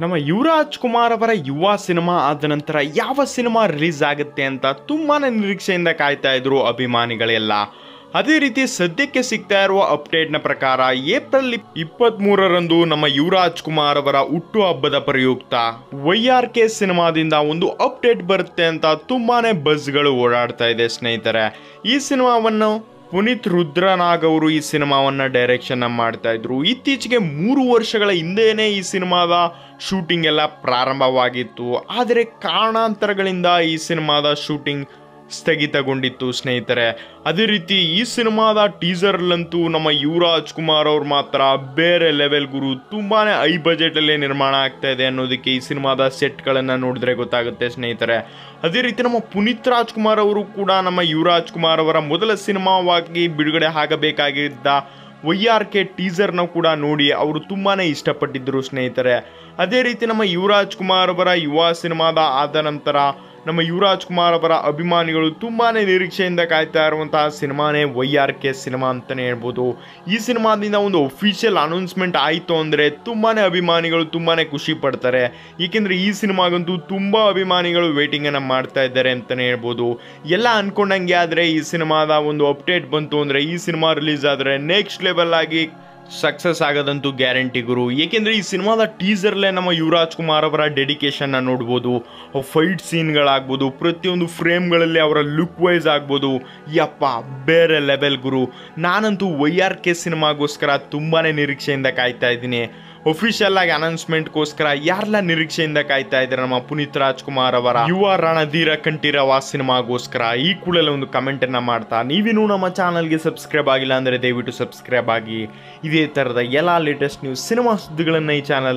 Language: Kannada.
ನಮ್ಮ ಯುವರಾಜ್ ಕುಮಾರ್ ಅವರ ಯುವ ಸಿನಿಮಾ ಆದ ನಂತರ ಯಾವ ಸಿನಿಮಾ ರಿಲೀಸ್ ಆಗುತ್ತೆ ಅಂತ ತುಂಬಾ ನಿರೀಕ್ಷೆಯಿಂದ ಕಾಯ್ತಾ ಇದ್ರು ಅಭಿಮಾನಿಗಳೆಲ್ಲ. ಅದೇ ರೀತಿ ಸದ್ಯಕ್ಕೆ ಸಿಗ್ತಾ ಇರುವ ಅಪ್ಡೇಟ್ನ ಪ್ರಕಾರ ಏಪ್ರಿಲ್ ಇಪ್ಪತ್ತ್ ಮೂರರಂದು ನಮ್ಮ ಯುವರಾಜ್ ಕುಮಾರ್ ಅವರ ಹುಟ್ಟು ಹಬ್ಬದ ಪ್ರಯುಕ್ತ ವೈ ಆರ್ ಕೆ ಸಿನಿಮಾದಿಂದ ಒಂದು ಅಪ್ಡೇಟ್ ಬರುತ್ತೆ ಅಂತ ತುಂಬಾನೇ ಬಸ್ಗಳು ಓಡಾಡ್ತಾ ಇದೆ ಸ್ನೇಹಿತರೆ. ಈ ಸಿನಿಮಾವನ್ನು ಪುನೀತ್ ರುದ್ರನಾಗ್ ಅವರು ಈ ಸಿನಿಮಾವನ್ನ ಡೈರೆಕ್ಷನ್ ಮಾಡ್ತಾ ಇದ್ರು. ಇತ್ತೀಚೆಗೆ ಮೂರು ವರ್ಷಗಳ ಹಿಂದೆಯೇ ಈ ಸಿನಿಮಾದ ಶೂಟಿಂಗ್ ಎಲ್ಲ ಪ್ರಾರಂಭವಾಗಿತ್ತು. ಆದರೆ ಕಾರಣಾಂತರಗಳಿಂದ ಈ ಸಿನಿಮಾದ ಶೂಟಿಂಗ್ ಸ್ಥಗಿತಗೊಂಡಿತ್ತು ಸ್ನೇಹಿತರೆ. ಅದೇ ರೀತಿ ಈ ಸಿನಿಮಾದ ಟೀಸರ್ಲಂತೂ ನಮ್ಮ ಯುವರಾಜ್ ಕುಮಾರ್ ಅವ್ರು ಮಾತ್ರ ಬೇರೆ ಲೆವೆಲ್ ಗುರು ತುಂಬಾನೇ ಹೈ ಬಜೆಟಲ್ಲೇ ನಿರ್ಮಾಣ ಆಗ್ತಾ ಇದೆ ಅನ್ನೋದಕ್ಕೆ ಈ ಸಿನಿಮಾದ ಸೆಟ್ಗಳನ್ನು ನೋಡಿದ್ರೆ ಗೊತ್ತಾಗುತ್ತೆ ಸ್ನೇಹಿತರೆ. ಅದೇ ರೀತಿ ನಮ್ಮ ಪುನೀತ್ ರಾಜ್ಕುಮಾರ್ ಅವರು ಕೂಡ ನಮ್ಮ ಯುವರಾಜ್ ಕುಮಾರ್ ಅವರ ಮೊದಲ ಸಿನಿಮಾವಾಗಿ ಬಿಡುಗಡೆ ಆಗಬೇಕಾಗಿದ್ದ ವೈ ಆರ್ ಕೆ ಟೀಸರ್ನ ಕೂಡ ನೋಡಿ ಅವರು ತುಂಬಾನೇ ಇಷ್ಟಪಟ್ಟಿದ್ದರು ಸ್ನೇಹಿತರೆ. ಅದೇ ರೀತಿ ನಮ್ಮ ಯುವರಾಜ್ ಕುಮಾರ್ ಅವರ ಯುವ ಸಿನಿಮಾದ ಆದ ನಂತರ ನಮ್ಮ ಯುವರಾಜ್ ಕುಮಾರ್ ಅವರ ಅಭಿಮಾನಿಗಳು ತುಂಬಾ ನಿರೀಕ್ಷೆಯಿಂದ ಕಾಯ್ತಾ ಇರುವಂತಹ ಸಿನಿಮಾನೇ ವೈ ಆರ್ ಕೆ ಸಿನಿಮಾ ಅಂತಲೇ ಹೇಳ್ಬೋದು. ಈ ಸಿನಿಮಾದಿಂದ ಒಂದು ಒಫಿಷಿಯಲ್ ಅನೌನ್ಸ್ಮೆಂಟ್ ಆಯಿತು ಅಂದರೆ ತುಂಬಾ ಅಭಿಮಾನಿಗಳು ತುಂಬಾ ಖುಷಿ ಪಡ್ತಾರೆ. ಏಕೆಂದರೆ ಈ ಸಿನಿಮಾಗಂತೂ ತುಂಬ ಅಭಿಮಾನಿಗಳು ವೇಟಿಂಗನ್ನು ಮಾಡ್ತಾ ಇದ್ದಾರೆ ಅಂತಲೇ ಹೇಳ್ಬೋದು. ಎಲ್ಲ ಅಂದ್ಕೊಂಡಂಗೆ ಆದರೆ ಈ ಸಿನಿಮಾದ ಒಂದು ಅಪ್ಡೇಟ್ ಬಂತು ಅಂದರೆ ಈ ಸಿನಿಮಾ ರಿಲೀಸ್ ಆದರೆ ನೆಕ್ಸ್ಟ್ ಲೆವೆಲ್ ಆಗಿ ಸಕ್ಸಸ್ ಆಗೋದಂತೂ ಗ್ಯಾರಂಟಿ ಗುರು. ಏಕೆಂದರೆ ಈ ಸಿನಿಮಾದ ಟೀಸರ್ಲೇ ನಮ್ಮ ಯುವರಾಜ್ ಕುಮಾರ್ ಅವರ ಡೆಡಿಕೇಶನ್ನ ನೋಡ್ಬೋದು. ಫೈಟ್ ಸೀನ್ಗಳಾಗ್ಬೋದು ಪ್ರತಿಯೊಂದು ಫ್ರೇಮ್ಗಳಲ್ಲಿ ಅವರ ಲುಕ್ ವೈಸ್ ಆಗ್ಬೋದು. ಯಪ್ಪ, ಬೇರೆ ಲೆವೆಲ್ ಗುರು. ನಾನಂತೂ ವೈ ಆರ್ ಕೆ ಸಿನಿಮಾಗೋಸ್ಕರ ತುಂಬಾ ನಿರೀಕ್ಷೆಯಿಂದ ಕಾಯ್ತಾ ಇದ್ದೀನಿ. ಒಫಿಷಿಯಲ್ ಆಗಿ ಅನೌನ್ಸ್ಮೆಂಟ್ಗೋಸ್ಕರ ಯಾರೆಲ್ಲ ನಿರೀಕ್ಷೆಯಿಂದ ಕಾಯ್ತಾ ಇದ್ದಾರೆ ನಮ್ಮ ಪುನೀತ್ ರಾಜ್ಕುಮಾರ್ ಅವರ ಯುವ ರಣಧೀರ ಕಂಠೀರವ ಸಿನಿಮಾಗೋಸ್ಕರ? ಈ ಕೂಡಲೇ ಒಂದು ಕಮೆಂಟ್ ಅನ್ನ ಮಾಡ್ತಾ, ನೀವಿನ್ನೂ ನಮ್ಮ ಚಾನಲ್ಗೆ ಸಬ್ಸ್ಕ್ರೈಬ್ ಆಗಿಲ್ಲ ಅಂದ್ರೆ ದಯವಿಟ್ಟು ಸಬ್ಸ್ಕ್ರೈಬ್ ಆಗಿ. ಇದೇ ತರದ ಎಲ್ಲ ಲೇಟೆಸ್ಟ್ ನ್ಯೂಸ್ ಸಿನಿಮಾ ಸುದ್ದಿಗಳನ್ನು ಈ ಚಾನಲ್